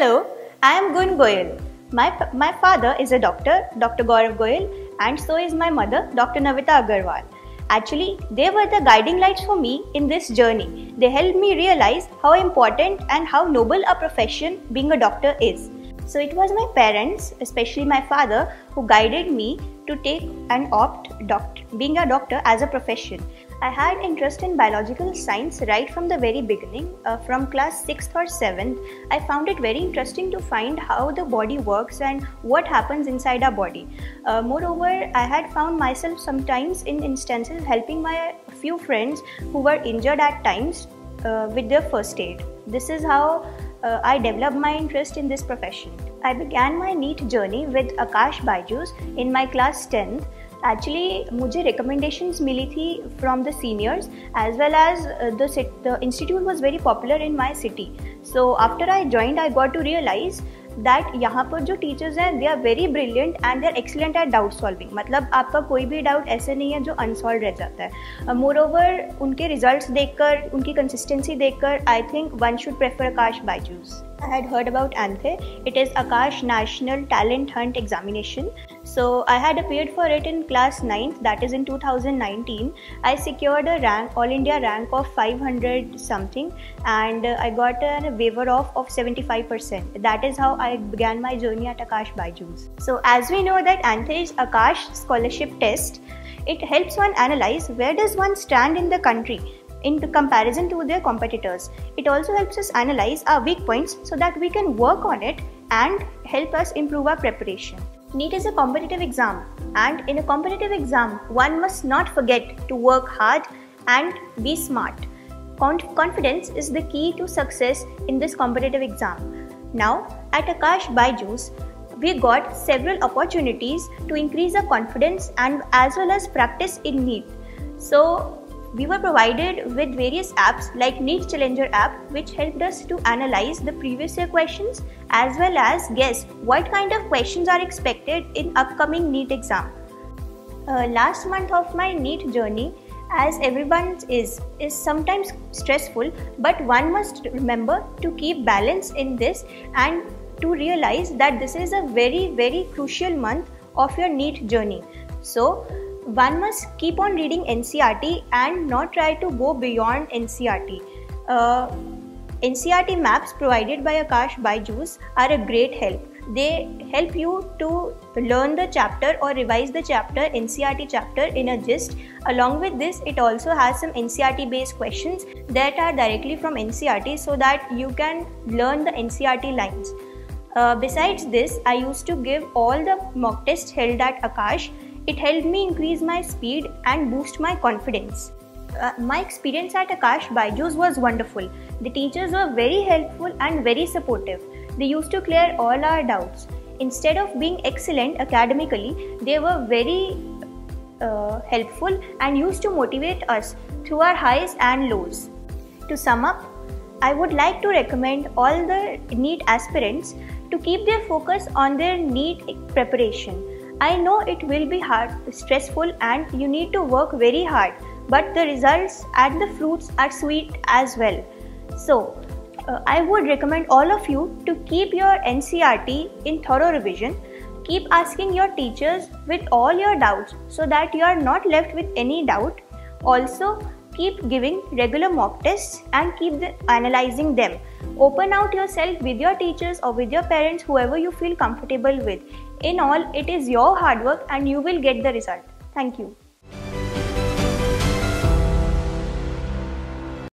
Hello, I am Gunn Goel. My, my father is a doctor, Dr. Gaurav Goyal, and so is my mother, Dr. Navita Agarwal. Actually, they were the guiding lights for me in this journey. They helped me realize how important and how noble a profession being a doctor is. So it was my parents, especially my father, who guided me to take and opt being a doctor as a profession. I had interest in biological science right from the very beginning. Uh, from class 6th or 7th, I found it very interesting to find how the body works and what happens inside our body. Uh, moreover, I had found myself sometimes in instances helping my few friends who were injured at times uh, with their first aid. This is how uh, I developed my interest in this profession. I began my NEET journey with Aakash BYJU'S in my class 10th actually मुझे recommendations मिली थी from the seniors as well as the institute was very popular in my city so after I joined I got to realize that यहाँ पर जो teachers हैं they are very brilliant and they are excellent at doubt solving मतलब आपका कोई भी doubt ऐसे नहीं है जो अनसॉल्व रह जाता है मोर uh, ओवर उनके रिज़ल्ट देख कर उनकी कंसिस्टेंसी देख कर I think one should prefer Aakash Byju's I had heard about ANTHE. It is Akash National Talent Hunt Examination. So I had appeared for it in class 9th, that is in 2019. I secured a rank, All India rank of 500 something, and uh, I got a waiver off of 75%. That is how I began my journey at Aakash BYJU'S. So as we know that ANTHE is Aakash scholarship test, it helps one analyze where does one stand in the country in comparison to their competitors. It also helps us analyze our weak points so that we can work on it and help us improve our preparation. NEET is a competitive exam, and in a competitive exam, one must not forget to work hard and be smart. Confidence is the key to success in this competitive exam. Now, at Aakash BYJU'S, we got several opportunities to increase our confidence and as well as practice in NEET. So, we were provided with various apps like NEET Challenger app which helped us to analyze the previous year questions as well as guess what kind of questions are expected in upcoming NEET exam. Uh, last month of my NEET journey as everyone is is sometimes stressful but one must remember to keep balance in this and to realize that this is a very very crucial month of your NEET journey. So one must keep on reading NCERT and not try to go beyond NCERT. Uh, NCERT maps provided by Aakash BYJU'S are a great help. They help you to learn the chapter or revise the chapter, NCERT chapter in a gist. Along with this, it also has some NCERT based questions that are directly from NCERT so that you can learn the NCERT lines. Uh, besides this, I used to give all the mock tests held at Aakash it helped me increase my speed and boost my confidence. Uh, my experience at Aakash BYJU'S was wonderful. The teachers were very helpful and very supportive. They used to clear all our doubts. Instead of being excellent academically, they were very uh, helpful and used to motivate us through our highs and lows. To sum up, I would like to recommend all the NEET aspirants to keep their focus on their NEET preparation I know it will be hard, stressful, and you need to work very hard, but the results and the fruits are sweet as well. So, uh, I would recommend all of you to keep your NCERT in thorough revision. Keep asking your teachers with all your doubts so that you are not left with any doubt. Also, keep giving regular mock tests and keep the, analyzing them. Open out yourself with your teachers or with your parents, whoever you feel comfortable with. In all, it is your hard work and you will get the result. Thank you.